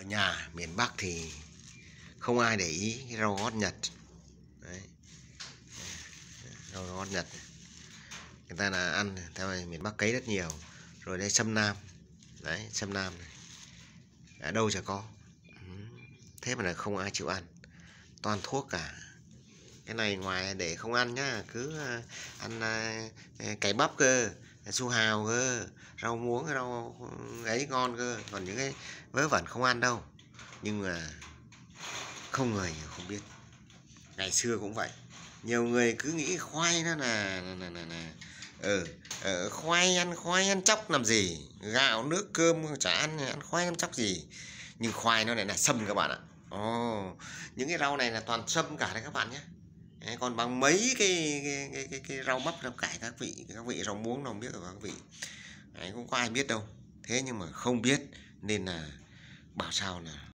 ở nhà miền Bắc thì không ai để ý cái rau gót Nhật. Đấy. Rau gót Nhật. Người ta là ăn theo miền Bắc cấy rất nhiều. Rồi đây sâm nam. Đấy, sâm nam này. Ở đâu chả có. Thế mà là không ai chịu ăn. Toàn thuốc cả. Cái này ngoài để không ăn nhá, cứ à, ăn à, à, cải bắp cơ su hào cơ rau muống rau ừ, ấy ngon cơ. Còn những cái vớ vẩn không ăn đâu. Nhưng mà không người không biết. Ngày xưa cũng vậy. Nhiều người cứ nghĩ khoai nó là là là, là, là ừ, ừ khoai ăn khoai ăn chóc làm gì? Gạo nước cơm chả ăn ăn khoai ăn chóc gì? Nhưng khoai nó lại là sâm các bạn ạ. Ồ oh, những cái rau này là toàn sâm cả đấy các bạn nhé. Đấy, còn bằng mấy cái cái, cái, cái, cái rau bắp rau cải các vị các vị rau muống đâu biết rồi các vị. Đấy, cũng có ai biết đâu. Thế nhưng mà không biết nên là bảo sao là